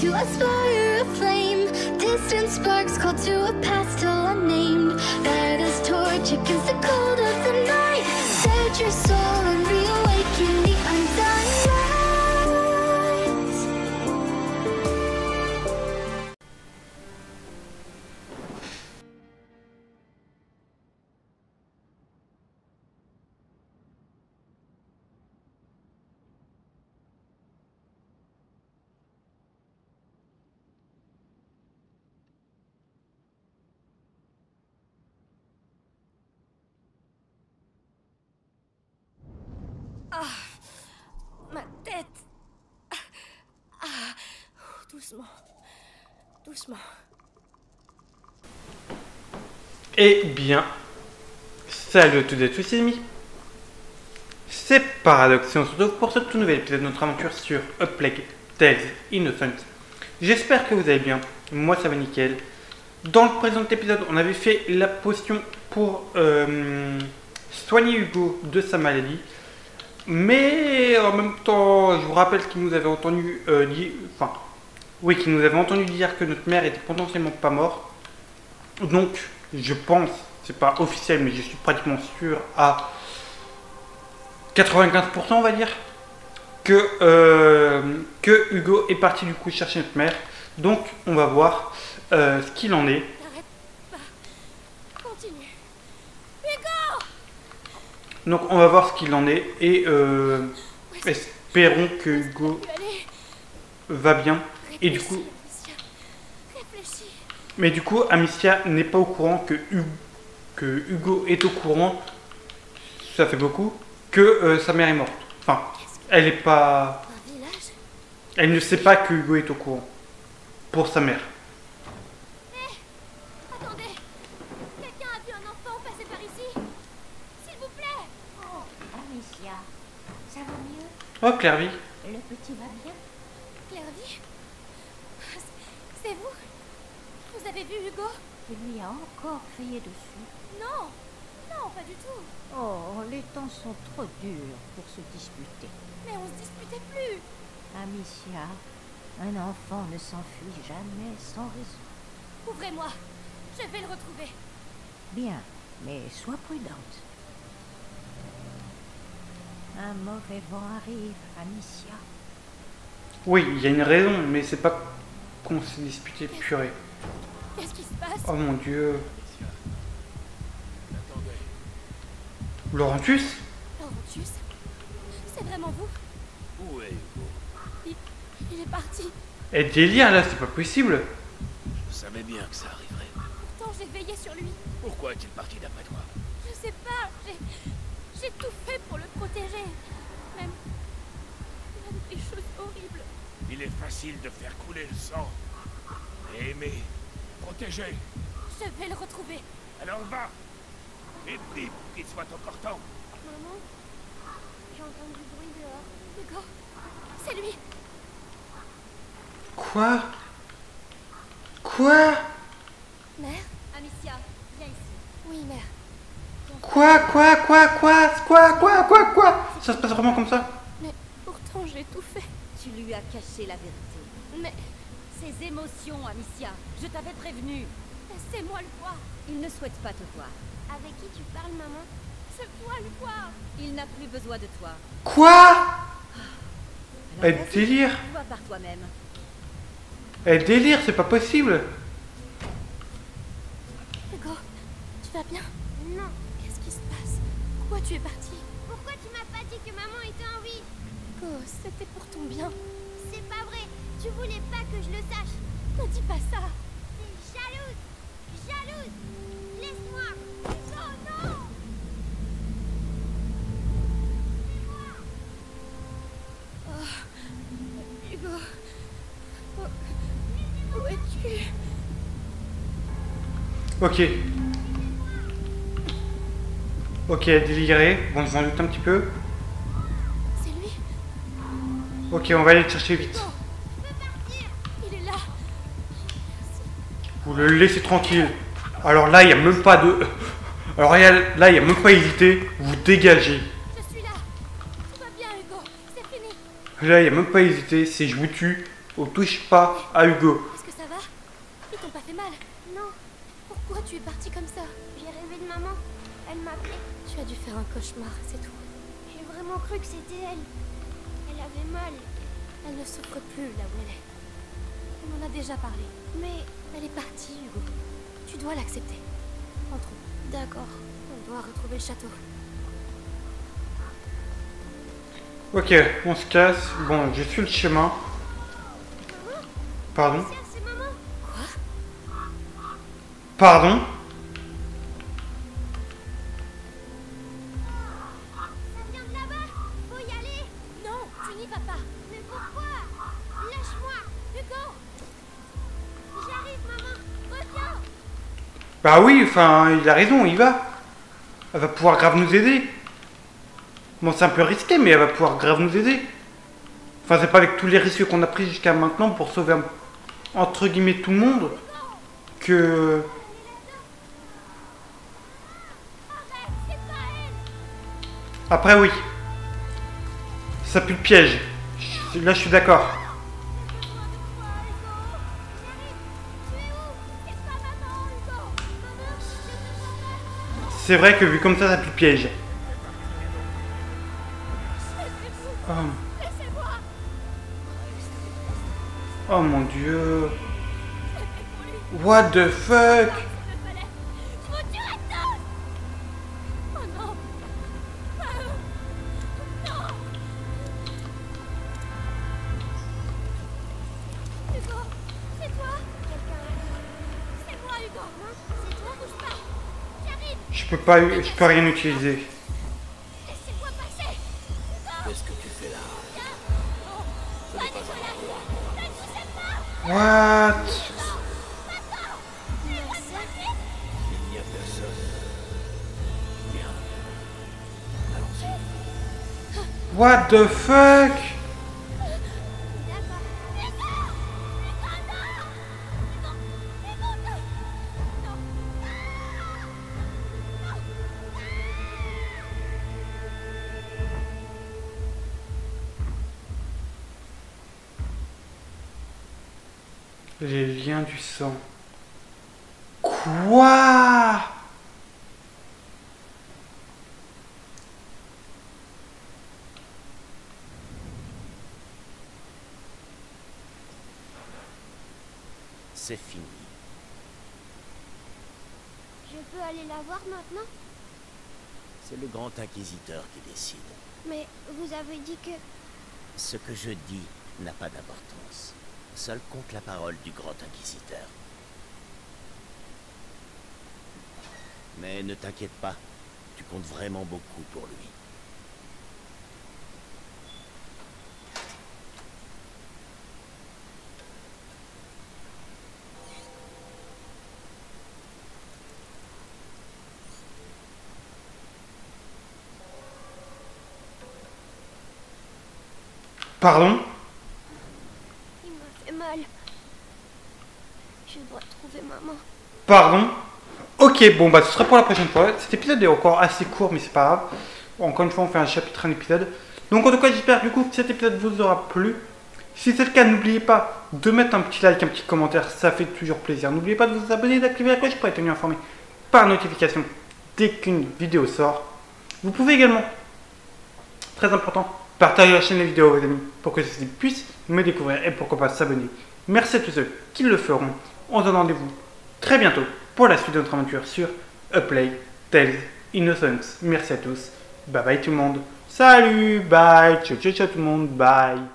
to us fire flame, Distant sparks call to a past tête Ah, Doucement. Doucement. Eh bien, salut à tous et à tous les amis. C'est Paradox et on se retrouve pour ce tout nouvel épisode de notre aventure sur A Plague Tales Innocent. J'espère que vous allez bien. Moi ça va nickel. Dans le présent épisode, on avait fait la potion pour euh, soigner Hugo de sa maladie. Mais en même temps, je vous rappelle qu'il nous avait entendu euh, dire, enfin, oui, nous entendu dire que notre mère était potentiellement pas morte. Donc, je pense, c'est pas officiel, mais je suis pratiquement sûr à 95%, on va dire, que, euh, que Hugo est parti du coup chercher notre mère. Donc, on va voir euh, ce qu'il en est. N'arrête pas. Continue. Hugo Donc, on va voir ce qu'il en est et euh, espérons que Hugo va bien. Et du coup, mais du coup, Amicia n'est pas au courant que, Hu- que Hugo est au courant. Ça fait beaucoup. Que euh, sa mère est morte. Enfin, elle pas. Elle ne sait pas que Hugo est au courant. Pour sa mère. Attendez Quelqu'un a vu un enfant passer par ici S'il vous plaît Oh, Amicia, ça va mieux Oh, Clairvy. Le petit va bien Clairvy C'est- vous? Vous avez vu Hugo? Il lui a encore crié dessus. Non Non, pas du tout Oh, les temps sont trop durs pour se disputer. Mais on se disputait plus Amicia, un enfant ne s'enfuit jamais sans raison. Ouvrez-moi Je vais le retrouver Bien, mais sois prudente. Un mauvais vent arrive, Amicia. Oui, il y a une raison, mais c'est pas qu'on s'est disputé purée. Qu'est-ce qui se passe? Oh mon dieu. Laurentus Laurentius? C'est vraiment vous? Où est Hugo? Il, il est parti Elle délire là, c'est pas possible. Je savais bien que ça arriverait. Pourtant j'ai veillé sur lui Pourquoi est-il parti d'après toi? Je sais pas, j'ai. J'ai tout Il est facile de faire couler le sang. Aimer, protéger. Je vais le retrouver. Alors va Et puis, pour qu'il soit encore temps. Maman, j'ai entendu du bruit dehors. Hugo, c'est lui. Quoi? Quoi? Mère? Amicia, viens ici. Oui, mère. Quoi, quoi, quoi, quoi, quoi, quoi, quoi, quoi? Ça se passe vraiment comme ça? Mais pourtant, j'ai tout fait. Tu lui as caché la vérité. Mais Ses émotions, Amicia. Je t'avais prévenu. laissez-moi le voir. Il ne souhaite pas te voir. Avec qui tu parles, maman? Je dois le voir. Il n'a plus besoin de toi. Quoi? Elle délire vois par toi-même. Elle délire, c'est pas possible Hugo, tu vas bien? Non. Qu'est-ce qui se passe? Pourquoi tu es parti? Pourquoi tu m'as pas dit que maman était en vie? Hugo, c'était pour ton bien. C'est pas vrai. Tu voulais pas que je le sache. Ne dis pas ça. T'es jalouse. Jalouse. Laisse-moi. Non, non. Hugo. Où, où es-tu? Ok. Ok, déliré. Bon, m'en doute un petit peu. Ok, on va aller le chercher vite. Il est là. Vous le laissez tranquille. Alors là, il n'y a même pas de... Alors là, il n'y a même pas hésité. Vous dégagez. Je suis là. Tout va bien, Hugo. C'est fini. Là, il n'y a même pas hésité. C'est je vous tue. On touche pas à Hugo. Est-ce que ça va? Ils t'ont pas fait mal? Non, Pourquoi tu es parti comme ça? J'ai rêvé de maman. Elle m'appelait. Tu as dû faire un cauchemar, c'est tout. J'ai vraiment cru que c'était elle. Avait mal. Elle ne souffre plus là où elle est. On en a déjà parlé. Mais Elle est partie, Hugo. Tu dois l'accepter. Entrons. d'accord. On doit retrouver le château. Ok, on se casse. Bon, je suis le chemin. Pardon. Pardon? Bah oui, enfin, il a raison, il va. Elle va pouvoir grave nous aider. Bon, c'est un peu risqué, mais elle va pouvoir grave nous aider. Enfin, c'est pas avec tous les risques qu'on a pris jusqu'à maintenant pour sauver, entre guillemets, tout le monde que... Après, oui. Ça pue le piège. Là, je suis d'accord. C'est vrai que vu comme ça, ça pue le piège. Oh. Oh mon dieu. What the fuck? Peux pas, je peux rien utiliser. Laissez-moi passer. Qu'est-ce que Les liens du sang. Quoi? C'est fini. Je peux aller la voir maintenant? C'est le grand inquisiteur qui décide. Mais vous avez dit que... Ce que je dis n'a pas d'importance. Seul compte la parole du grand inquisiteur. Mais ne t'inquiète pas, tu comptes vraiment beaucoup pour lui. Pardon Il m'a fait mal. Je dois trouver maman. Pardon Ok, bon bah ce sera pour la prochaine fois. Cet épisode est encore assez court, mais c'est pas grave. Encore une fois, on fait un chapitre, un épisode. Donc en tout cas, j'espère du coup que cet épisode vous aura plu. Si c'est le cas, n'oubliez pas de mettre un petit like, un petit commentaire, ça fait toujours plaisir. N'oubliez pas de vous abonner et d'activer la cloche pour être tenu informé par notification dès qu'une vidéo sort. Vous pouvez également, très important, partager la chaîne et vidéo à vos amis pour que ceux-ci puissent me découvrir et pourquoi pas s'abonner. Merci à tous ceux qui le feront. On se donne rendez-vous très bientôt pour la suite de notre aventure sur A Plague Tales Innocence. Merci à tous. Bye bye tout le monde. Salut, bye, ciao ciao ciao tout le monde, bye.